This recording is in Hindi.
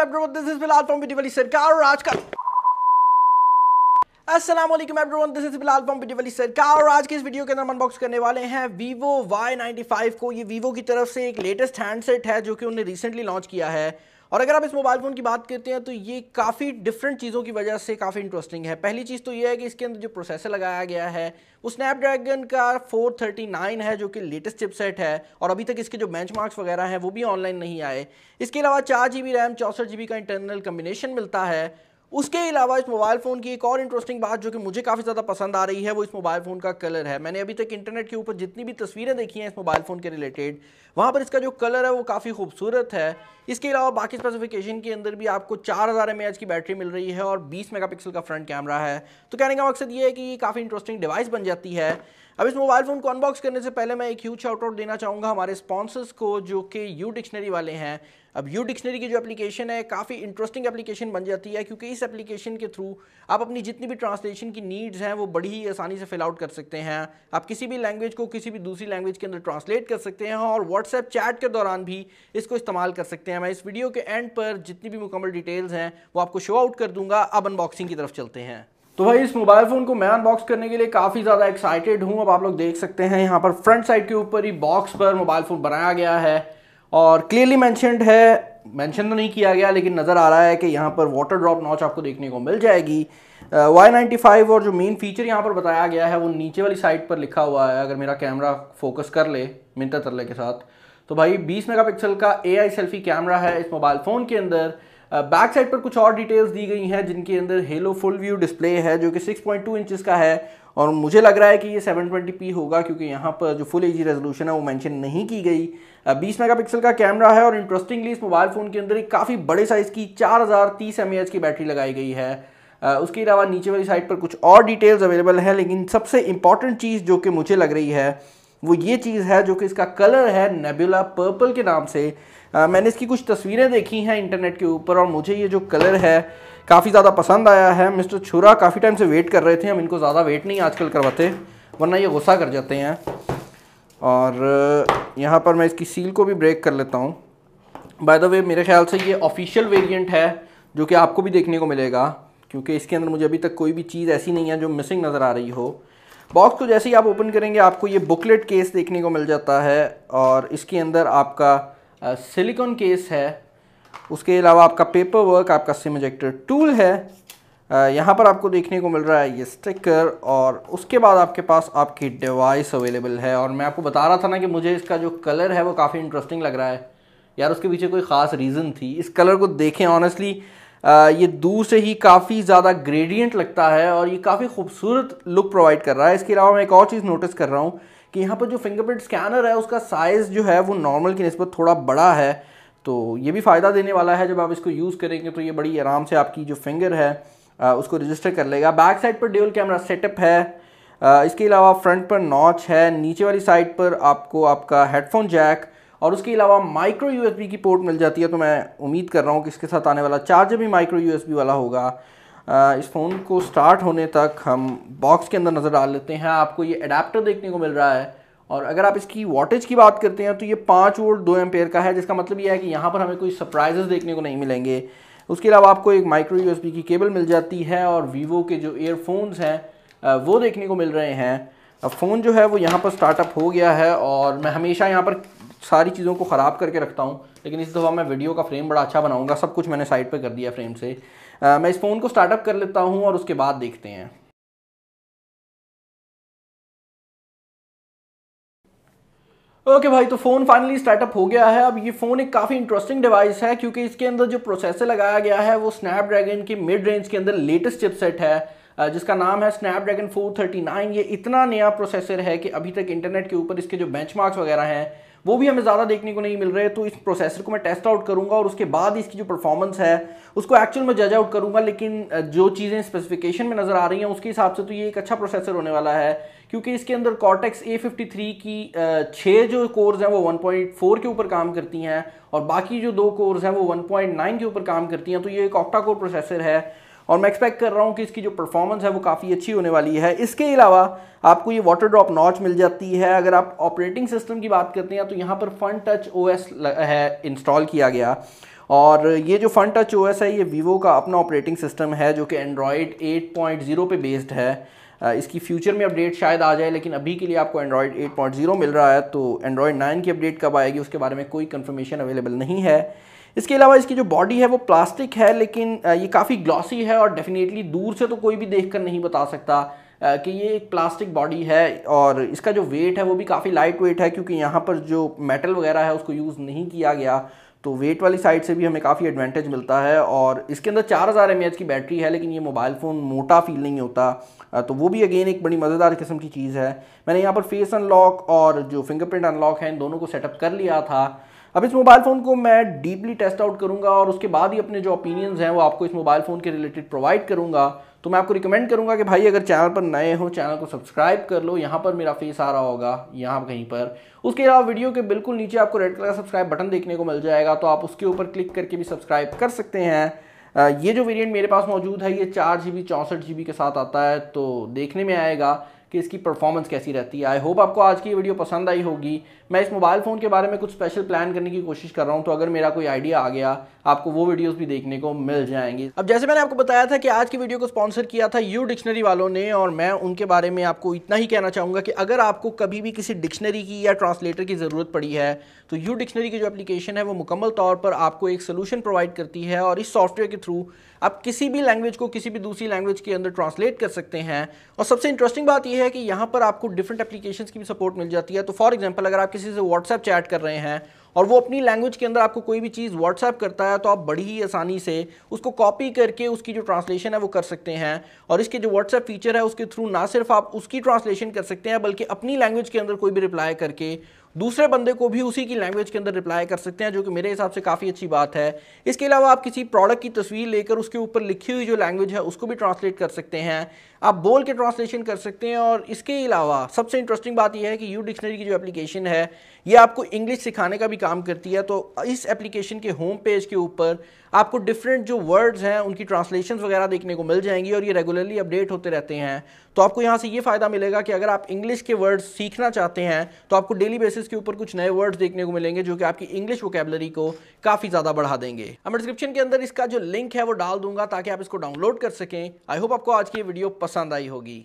Everyone this is Bilal from सरकार और आज का वालेकुम everyone this is Bilal video वाली सरकार और आज के इस वीडियो के अंदर अनबॉक्स करने वाले हैं Vivo Y95 को। ये Vivo की तरफ़ से एक लेटेस्ट हैंडसेट है, जो कि उन्होंने रिसेंटली लॉन्च किया है। और अगर आप इस मोबाइल फ़ोन की बात करते हैं तो ये काफ़ी डिफरेंट चीज़ों की वजह से काफ़ी इंटरेस्टिंग है। पहली चीज़ तो ये है कि इसके अंदर जो प्रोसेसर लगाया गया है, वो स्नैपड्रैगन का 439 है, जो कि लेटेस्ट चिपसेट है। और अभी तक इसके जो बेंचमार्क्स वगैरह हैं, वो भी ऑनलाइन नहीं आए। इसके अलावा चार जी रैम चौंसठ जी का इंटरनल कम्बिनेशन मिलता है। उसके अलावा इस मोबाइल फ़ोन की एक और इंटरेस्टिंग बात जो कि मुझे काफ़ी ज़्यादा पसंद आ रही है, वो इस मोबाइल फ़ोन का कलर है। मैंने अभी तक इंटरनेट के ऊपर जितनी भी तस्वीरें देखी हैं इस मोबाइल फ़ोन के रिलेटेड वहाँ पर इसका जो कलर है वो काफ़ी खूबसूरत है। इसके अलावा बाकी स्पेसिफिकेशन के अंदर भी आपको चार हज़ार एम की बैटरी मिल रही है और बीस मेगा का फ्रंट कैमरा है। तो कहने का मकसद ये है कि ये काफ़ी इंटरेस्टिंग डिवाइस बन जाती है। अब इस मोबाइल फ़ोन को अनबॉक्स करने से पहले मैं एक ह्यूज शाउट देना चाहूँगा हमारे स्पॉन्सर्स को, जो कि यू डिक्शनरी वाले हैं। अब यू डिक्शनरी की जो एप्लीकेशन है, काफ़ी इंटरेस्टिंग एप्लीकेशन बन जाती है, क्योंकि इस एप्लीकेशन के थ्रू आप अपनी जितनी भी ट्रांसलेशन की नीड्स हैं, वो बड़ी ही आसानी से फिल आउट कर सकते हैं। आप किसी भी लैंग्वेज को किसी भी दूसरी लैंग्वेज के अंदर ट्रांसलेट कर सकते हैं और व्हाट्सएप चैट के दौरान भी इसको इस्तेमाल कर सकते हैं। मैं इस वीडियो के एंड पर जितनी भी मुकम्मल डिटेल्स हैं, वो आपको शो आउट कर दूँगा। अब अनबॉक्सिंग की तरफ़ चलते हैं। तो भाई, इस मोबाइल फ़ोन को मैं अनबॉक्स करने के लिए काफ़ी ज़्यादा एक्साइटेड हूँ। अब आप लोग देख सकते हैं, यहाँ पर फ्रंट साइड के ऊपर ही बॉक्स पर मोबाइल फ़ोन बनाया गया है और क्लियरली मैंशनड है। मेंशन तो नहीं किया गया, लेकिन नज़र आ रहा है कि यहाँ पर वाटर ड्रॉप नॉच आपको देखने को मिल जाएगी। वाई नाइन्टी और जो मेन फीचर यहाँ पर बताया गया है, वो नीचे वाली साइड पर लिखा हुआ है। अगर मेरा कैमरा फोकस कर ले मिनता तरले के साथ। तो भाई 20 मेगापिक्सल का एआई सेल्फी कैमरा है इस मोबाइल फ़ोन के अंदर। बैक साइड पर कुछ और डिटेल्स दी गई हैं, जिनके अंदर हेलो फुल व्यू डिस्प्ले है, जो कि 6.2 इंचेस का है। और मुझे लग रहा है कि ये 720p होगा, क्योंकि यहाँ पर जो फुल एच रेजोल्यूशन है, वो मेंशन नहीं की गई। बीस मेगापिक्सल का कैमरा है और इंटरेस्टिंगली इस मोबाइल फ़ोन के अंदर एक काफ़ी बड़े साइज़ की चार हज़ार की बैटरी लगाई गई है। उसके अलावा नीचे वाली साइड पर कुछ और डिटेल्स अवेलेबल है, लेकिन सबसे इंपॉर्टेंट चीज़ जो कि मुझे लग रही है वो ये चीज़ है जो कि इसका कलर है नेबुला पर्पल के नाम से। आ, मैंने इसकी कुछ तस्वीरें देखी हैं इंटरनेट के ऊपर और मुझे ये जो कलर है काफ़ी ज़्यादा पसंद आया है। मिस्टर छुरा काफ़ी टाइम से वेट कर रहे थे हम इनको ज़्यादा वेट नहीं आजकल करवाते वरना ये गुस्सा कर जाते हैं। और यहाँ पर मैं इसकी सील को भी ब्रेक कर लेता हूँ। बाय द वे मेरे ख्याल से ये ऑफिशियल वेरिएंट है जो कि आपको भी देखने को मिलेगा क्योंकि इसके अंदर मुझे अभी तक कोई भी चीज़ ऐसी नहीं है जो मिसिंग नज़र आ रही हो। बॉक्स को जैसे ही आप ओपन करेंगे, आपको ये बुकलेट केस देखने को मिल जाता है और इसके अंदर आपका सिलिकॉन केस है। उसके अलावा आपका पेपर वर्क आपका सिम इजेक्टर टूल है। यहाँ पर आपको देखने को मिल रहा है ये स्टिकर और उसके बाद आपके पास आपकी डिवाइस अवेलेबल है। और मैं आपको बता रहा था ना कि मुझे इसका जो कलर है वो काफ़ी इंटरेस्टिंग लग रहा है। यार, उसके पीछे कोई ख़ास रीज़न थी। इस कलर को देखें ऑनेस्टली ये दूर से ही काफ़ी ज़्यादा ग्रेडियंट लगता है और ये काफ़ी खूबसूरत लुक प्रोवाइड कर रहा है। इसके अलावा मैं एक और चीज़ नोटिस कर रहा हूँ कि यहाँ पर जो फिंगरप्रिंट स्कैनर है, उसका साइज़ जो है, वो नॉर्मल की नस्बत थोड़ा बड़ा है। तो ये भी फ़ायदा देने वाला है, जब आप इसको यूज़ करेंगे तो ये बड़ी आराम से आपकी जो फिंगर है उसको रजिस्टर कर लेगा। बैक साइड पर ड्यूल कैमरा सेटअप है। इसके अलावा फ्रंट पर नॉच है। नीचे वाली साइड पर आपको आपका हेडफोन जैक और उसके अलावा माइक्रो यूएसबी की पोर्ट मिल जाती है तो मैं उम्मीद कर रहा हूँ कि इसके साथ आने वाला चार्जर भी माइक्रो यूएसबी वाला होगा। इस फ़ोन को स्टार्ट होने तक हम बॉक्स के अंदर नज़र डाल लेते हैं। आपको ये अडेप्टर देखने को मिल रहा है। और अगर आप इसकी वॉटेज की बात करते हैं तो ये पाँच वोल्ट दो एम्पेयर का है, जिसका मतलब ये है कि यहाँ पर हमें कोई सरप्राइजेस देखने को नहीं मिलेंगे। उसके अलावा आपको एक माइक्रो यूएसबी की केबल मिल जाती है और वीवो के जो एयरफोन्स हैं वो देखने को मिल रहे हैं। फ़ोन जो है, वो यहाँ पर स्टार्टअप हो गया है और मैं हमेशा यहाँ पर सारी चीज़ों को ख़राब करके रखता हूँ लेकिन इस दफ़ा मैं वीडियो का फ्रेम बड़ा अच्छा बनाऊँगा सब कुछ मैंने साइड पर कर दिया फ्रेम से। आ, मैं इस फ़ोन को स्टार्टअप कर लेता हूँ और उसके बाद देखते हैं। ओके okay भाई तो फ़ोन फाइनली स्टार्टअप हो गया है। अब ये फ़ोन एक काफ़ी इंटरेस्टिंग डिवाइस है क्योंकि इसके अंदर जो प्रोसेसर लगाया गया है वो स्नैपड्रैगन की मिड रेंज के अंदर लेटेस्ट चिपसेट है जिसका नाम है स्नैपड्रैगन 439 ये इतना नया प्रोसेसर है कि अभी तक इंटरनेट के ऊपर इसके जो बेंचमार्क्स वगैरह हैं वो भी हमें ज़्यादा देखने को नहीं मिल रहे तो इस प्रोसेसर को मैं टेस्ट आउट करूँगा और उसके बाद इसकी जो परफॉर्मेंस है, उसको एक्चुअल में जज आउट करूँगा, लेकिन जो चीज़ें स्पेसिफिकेशन में नज़र आ रही हैं, उसके हिसाब से तो ये एक अच्छा प्रोसेसर होने वाला है, क्योंकि इसके अंदर कॉटेक्स ए की छः जो कोर्स हैं, वो 1.4 के ऊपर काम करती हैं, और बाकी जो दो कोर्स हैं, वो 1.9 के ऊपर काम करती हैं तो ये एक ऑक्टा कोर प्रोसेसर है और मैं एक्सपेक्ट कर रहा हूँ कि इसकी जो परफॉर्मेंस है वो काफ़ी अच्छी होने वाली है। इसके अलावा आपको ये वाटर ड्रॉप नॉच मिल जाती है। अगर आप ऑपरेटिंग सिस्टम की बात करते हैं तो यहाँ पर फन टच ओएस है इंस्टॉल किया गया। और ये जो फन टच ओएस है, ये वीवो का अपना ऑपरेटिंग सिस्टम है, जो कि एंड्रॉयड 8.0 पे बेस्ड है। इसकी फ्यूचर में अपडेट शायद आ जाए, लेकिन अभी के लिए आपको एंड्रॉयड 8.0 मिल रहा है तो एंड्रॉयड 9 की अपडेट कब आएगी, उसके बारे में कोई कंफर्मेशन अवेलेबल नहीं है। इसके अलावा इसकी जो बॉडी है वो प्लास्टिक है, लेकिन ये काफ़ी ग्लॉसी है और डेफिनेटली दूर से तो कोई भी देख कर नहीं बता सकता कि ये एक प्लास्टिक बॉडी है और इसका जो वेट है वो भी काफ़ी लाइट वेट है क्योंकि यहाँ पर जो मेटल वगैरह है उसको यूज़ नहीं किया गया तो वेट वाली साइड से भी हमें काफ़ी एडवांटेज मिलता है और इसके अंदर चार हज़ार एम की बैटरी है, लेकिन ये मोबाइल फ़ोन मोटा फील नहीं होता तो वो भी अगेन एक बड़ी मज़ेदार किस्म की चीज़ है। मैंने यहाँ पर फेस अनलॉक और जो फिंगरप्रिंट अनलॉक है, इन दोनों को सेटअप कर लिया था अब इस मोबाइल फ़ोन को मैं डीपली टेस्ट आउट करूँगा और उसके बाद ही अपने जो ओपिनियंस हैं वो आपको इस मोबाइल फ़ोन के रिलेटेड प्रोवाइड करूँगा। तो मैं आपको रिकमेंड करूँगा कि भाई अगर चैनल पर नए हो चैनल को सब्सक्राइब कर लो। यहाँ पर मेरा फेस आ रहा होगा, यहाँ कहीं पर। उसके अलावा वीडियो के बिल्कुल नीचे आपको रेड कलर का सब्सक्राइब बटन देखने को मिल जाएगा तो आप उसके ऊपर क्लिक करके भी सब्सक्राइब कर सकते हैं। ये जो वेरिएंट मेरे पास मौजूद है, ये चार जी बी चौंसठ जी बी के साथ आता है तो देखने में आएगा। कि इसकी परफॉर्मेंस कैसी रहती है। आई होप आपको आज की वीडियो पसंद आई होगी। मैं इस मोबाइल फ़ोन के बारे में कुछ स्पेशल प्लान करने की कोशिश कर रहा हूँ तो अगर मेरा कोई आइडिया आ गया, आपको वो वीडियोस भी देखने को मिल जाएँगी। अब जैसे मैंने आपको बताया था कि आज की वीडियो को स्पॉन्सर किया था यू डिक्शनरी वालों ने, और मैं उनके बारे में आपको इतना ही कहना चाहूँगा कि अगर आपको कभी भी किसी डिक्शनरी की या ट्रांसलेटर की ज़रूरत पड़ी है तो यू डिक्शनरी की जो एप्लीकेशन है, वो मुकम्मल तौर पर आपको एक सोल्यूशन प्रोवाइड करती है, और इस सॉफ्टवेयर के थ्रू आप किसी भी लैंग्वेज को किसी भी दूसरी लैंग्वेज के अंदर ट्रांसलेट कर सकते हैं। और सबसे इंटरेस्टिंग बात यह है कि यहाँ पर आपको डिफरेंट एप्लीकेशन की भी सपोर्ट मिल जाती है। तो फॉर एग्ज़ाम्पल अगर आप किसी से व्हाट्सएप चैट कर रहे हैं और वो अपनी लैंग्वेज के अंदर आपको कोई भी चीज़ व्हाट्सएप करता है तो आप बड़ी ही आसानी से उसको कॉपी करके उसकी जो ट्रांसलेशन है वो कर सकते हैं। और इसके जो व्हाट्सएप फीचर है, उसके थ्रू ना सिर्फ़ आप उसकी ट्रांसलेशन कर सकते हैं, बल्कि अपनी लैंग्वेज के अंदर कोई भी रिप्लाई करके दूसरे बंदे को भी उसी की लैंग्वेज के अंदर रिप्लाई कर सकते हैं, जो कि मेरे हिसाब से काफ़ी अच्छी बात है। इसके अलावा आप किसी प्रोडक्ट की तस्वीर लेकर उसके ऊपर लिखी हुई जो लैंग्वेज है, उसको भी ट्रांसलेट कर सकते हैं। आप बोल के ट्रांसलेशन कर सकते हैं, और इसके अलावा सबसे इंटरेस्टिंग बात यह है कि यू डिक्शनरी की जो एप्लीकेशन है ये आपको इंग्लिश सिखाने का भी काम करती है तो इस एप्लीकेशन के होम पेज के ऊपर आपको डिफरेंट जो वर्ड्स हैं, उनकी ट्रांसलेशन वगैरह देखने को मिल जाएँगी और ये रेगुलरली अपडेट होते रहते हैं। तो आपको यहाँ से ये फ़ायदा मिलेगा कि अगर आप इंग्लिश के वर्ड्स सीखना चाहते हैं तो आपको डेली बेसिस के ऊपर कुछ नए वर्ड्स देखने को मिलेंगे, जो कि आपकी इंग्लिश वोकेबलरी को काफ़ी ज़्यादा बढ़ा देंगे। मैं डिस्क्रिप्शन के अंदर इसका जो लिंक है, वो डाल दूँगा ताकि आप इसको डाउनलोड कर सकें। आई होप आपको आज की वीडियो पसंद आई होगी।